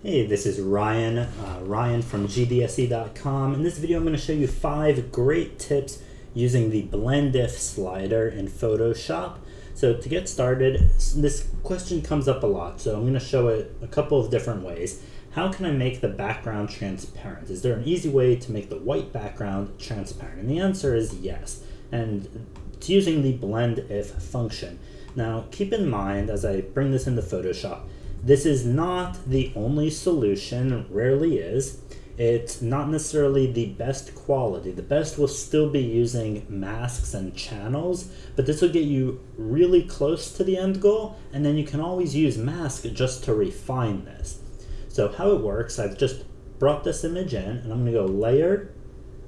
Hey, this is Ryan, uh, Ryan from GDSE.com. In this video, I'm going to show you five great tips using the blend if slider in Photoshop. So to get started, this question comes up a lot, so I'm going to show it a couple of different ways. How can I make the background transparent? Is there an easy way to make the white background transparent? And the answer is yes. And it's using the blend if function. Now, keep in mind as I bring this into Photoshop, this is not the only solution, rarely is. It's not necessarily the best quality. The best will still be using masks and channels, but this will get you really close to the end goal, and then you can always use mask just to refine this. So how it works, I've just brought this image in, and I'm gonna go Layer,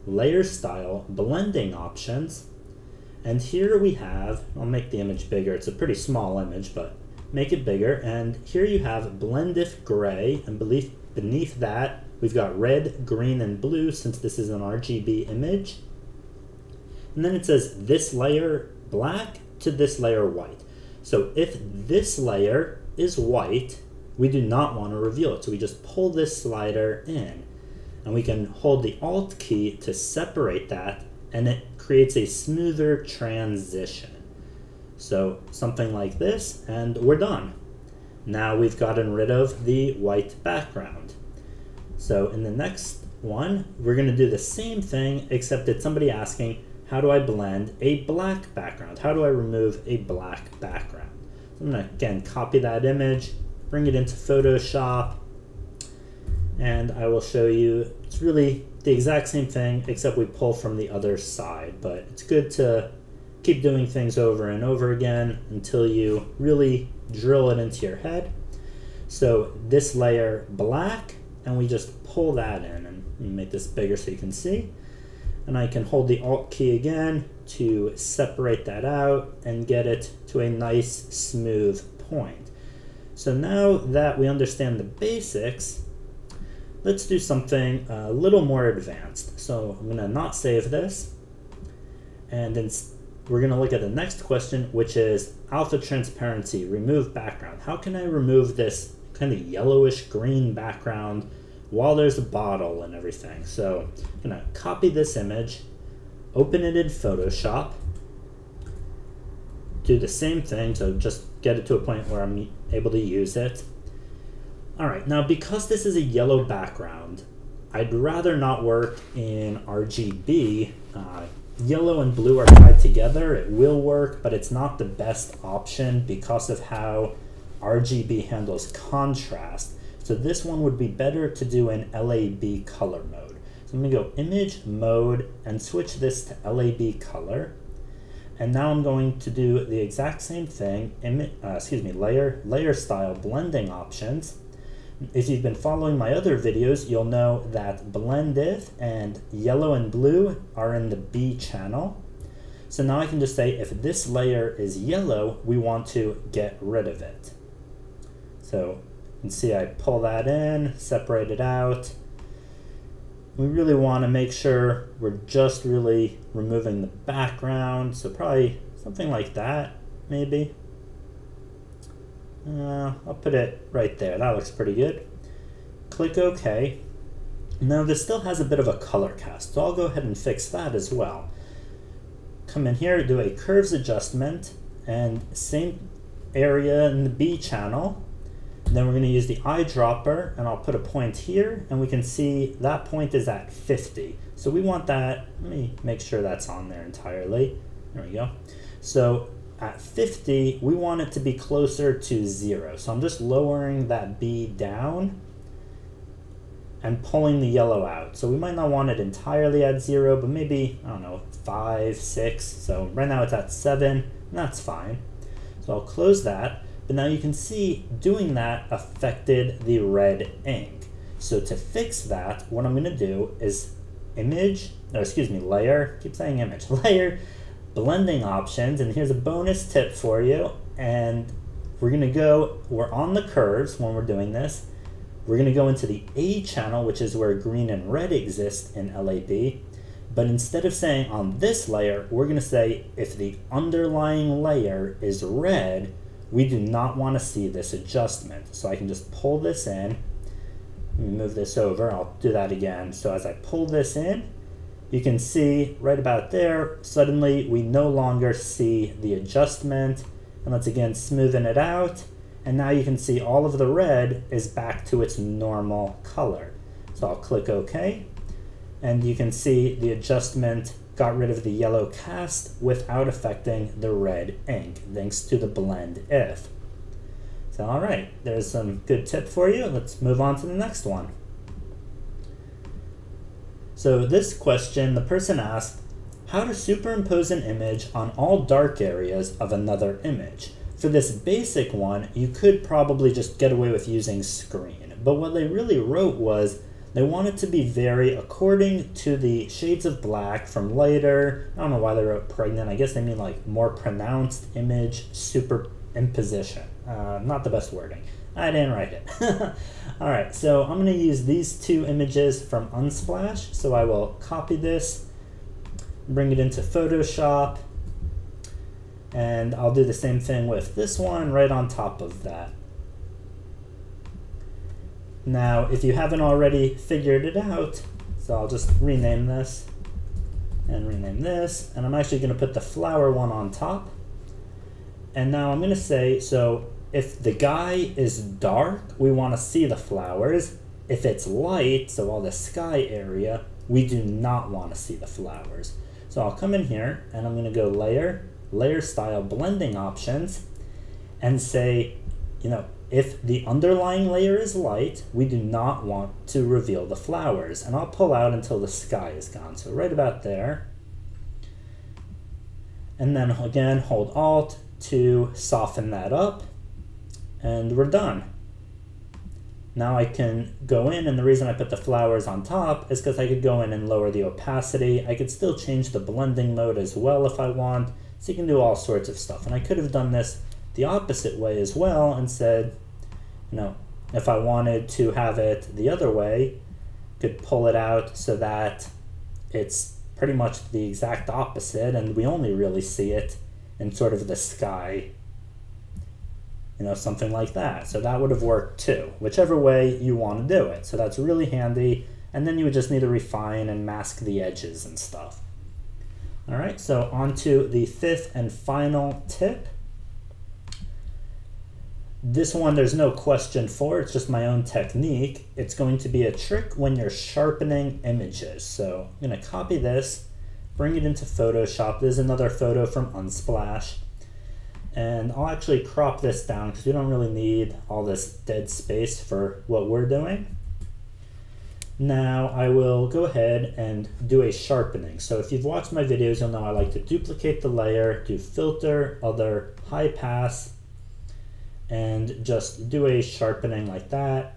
Layer Style, Blending Options, and here we have, I'll make the image bigger, it's a pretty small image, but make it bigger. And here you have blend if gray, and beneath, beneath that, we've got red, green, and blue since this is an RGB image. And then it says this layer black to this layer white. So if this layer is white, we do not want to reveal it. So we just pull this slider in and we can hold the Alt key to separate that and it creates a smoother transition. So something like this, and we're done. Now we've gotten rid of the white background. So in the next one, we're gonna do the same thing, except it's somebody asking, how do I blend a black background? How do I remove a black background? So I'm gonna, again, copy that image, bring it into Photoshop, and I will show you, it's really the exact same thing, except we pull from the other side, but it's good to keep doing things over and over again until you really drill it into your head. So this layer black, and we just pull that in and make this bigger so you can see. And I can hold the Alt key again to separate that out and get it to a nice smooth point. So now that we understand the basics, let's do something a little more advanced. So I'm gonna not save this and then we're going to look at the next question, which is alpha transparency, remove background. How can I remove this kind of yellowish green background while there's a bottle and everything? So I'm going to copy this image, open it in Photoshop, do the same thing to just get it to a point where I'm able to use it. All right, now because this is a yellow background, I'd rather not work in RGB. Uh, yellow and blue are tied together, it will work, but it's not the best option because of how RGB handles contrast. So this one would be better to do in LAB color mode. So I'm gonna go image mode and switch this to LAB color. And now I'm going to do the exact same thing, uh, excuse me, layer, layer style blending options. If you've been following my other videos, you'll know that blend if and yellow and blue are in the B channel. So now I can just say if this layer is yellow, we want to get rid of it. So you can see I pull that in, separate it out. We really want to make sure we're just really removing the background. So probably something like that, maybe. Uh, I'll put it right there. That looks pretty good. Click OK. Now this still has a bit of a color cast, so I'll go ahead and fix that as well. Come in here, do a curves adjustment, and same area in the B channel. then we're going to use the eyedropper, and I'll put a point here, and we can see that point is at 50. So we want that, let me make sure that's on there entirely. There we go. So at 50, we want it to be closer to zero. So I'm just lowering that B down and pulling the yellow out. So we might not want it entirely at zero, but maybe, I don't know, five, six. So right now it's at seven, and that's fine. So I'll close that. But now you can see doing that affected the red ink. So to fix that, what I'm gonna do is image, or excuse me, layer, keep saying image, layer, blending options, and here's a bonus tip for you. And we're gonna go, we're on the curves when we're doing this. We're gonna go into the A channel, which is where green and red exist in LAB. But instead of saying on this layer, we're gonna say if the underlying layer is red, we do not wanna see this adjustment. So I can just pull this in, move this over. I'll do that again. So as I pull this in, you can see right about there, suddenly we no longer see the adjustment. And let's again smoothen it out. And now you can see all of the red is back to its normal color. So I'll click OK. And you can see the adjustment got rid of the yellow cast without affecting the red ink, thanks to the blend if. So all right, there's some good tip for you. Let's move on to the next one. So this question, the person asked, how to superimpose an image on all dark areas of another image. For this basic one, you could probably just get away with using screen. But what they really wrote was they want it to be very according to the shades of black from lighter. I don't know why they wrote pregnant. I guess they mean like more pronounced image superimposition. Uh, not the best wording. I didn't write it. All right, so I'm gonna use these two images from Unsplash. So I will copy this, bring it into Photoshop, and I'll do the same thing with this one right on top of that. Now, if you haven't already figured it out, so I'll just rename this and rename this, and I'm actually gonna put the flower one on top. And now I'm gonna say, so if the guy is dark, we want to see the flowers. If it's light, so all the sky area, we do not want to see the flowers. So I'll come in here and I'm going to go layer, layer style blending options and say, you know, if the underlying layer is light, we do not want to reveal the flowers. And I'll pull out until the sky is gone. So right about there. And then again, hold Alt to soften that up and we're done. Now I can go in, and the reason I put the flowers on top is because I could go in and lower the opacity. I could still change the blending mode as well if I want, so you can do all sorts of stuff. And I could have done this the opposite way as well and said, you know, if I wanted to have it the other way, could pull it out so that it's pretty much the exact opposite and we only really see it in sort of the sky you know, something like that. So that would have worked too, whichever way you want to do it. So that's really handy. And then you would just need to refine and mask the edges and stuff. All right, so on to the fifth and final tip. This one, there's no question for, it's just my own technique. It's going to be a trick when you're sharpening images. So I'm gonna copy this, bring it into Photoshop. There's another photo from Unsplash. And I'll actually crop this down because we don't really need all this dead space for what we're doing. Now I will go ahead and do a sharpening. So if you've watched my videos, you'll know I like to duplicate the layer, do filter, other, high pass, and just do a sharpening like that.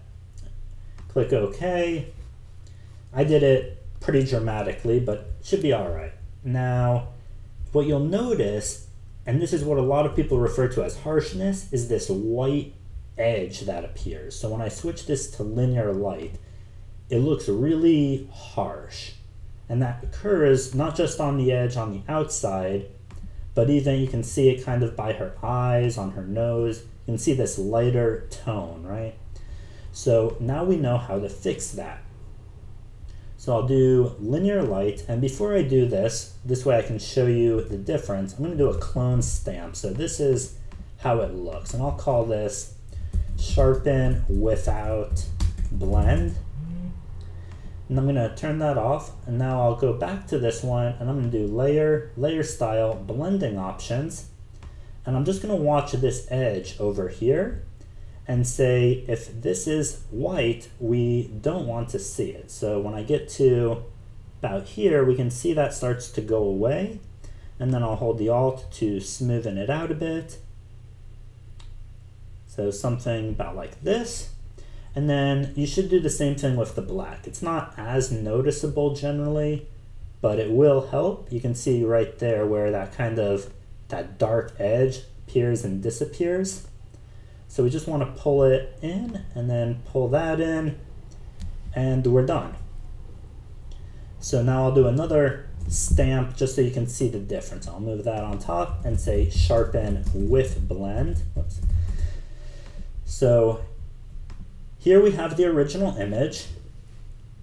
Click OK. I did it pretty dramatically, but should be all right. Now, what you'll notice and this is what a lot of people refer to as harshness, is this white edge that appears. So when I switch this to linear light, it looks really harsh. And that occurs not just on the edge on the outside, but even you can see it kind of by her eyes, on her nose. You can see this lighter tone, right? So now we know how to fix that. So I'll do linear light, and before I do this, this way I can show you the difference, I'm gonna do a clone stamp. So this is how it looks, and I'll call this sharpen without blend. And I'm gonna turn that off, and now I'll go back to this one, and I'm gonna do layer, layer style, blending options, and I'm just gonna watch this edge over here, and say if this is white, we don't want to see it. So when I get to about here, we can see that starts to go away. And then I'll hold the Alt to smoothen it out a bit. So something about like this. And then you should do the same thing with the black. It's not as noticeable generally, but it will help. You can see right there where that kind of, that dark edge appears and disappears. So we just want to pull it in and then pull that in and we're done. So now I'll do another stamp just so you can see the difference. I'll move that on top and say sharpen with blend. Whoops. So Here we have the original image.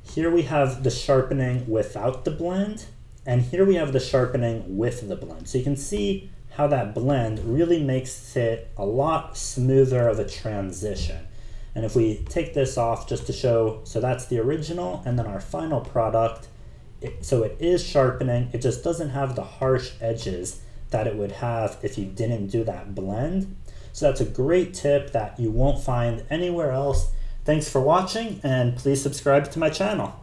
Here we have the sharpening without the blend. And here we have the sharpening with the blend. So you can see how that blend really makes it a lot smoother of a transition. And if we take this off just to show, so that's the original and then our final product. It, so it is sharpening, it just doesn't have the harsh edges that it would have if you didn't do that blend. So that's a great tip that you won't find anywhere else. Thanks for watching and please subscribe to my channel.